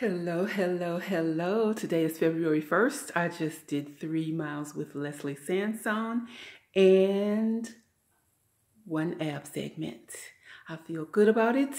Hello, hello, hello. Today is February 1st. I just did three miles with Leslie Sansone and one ab segment. I feel good about it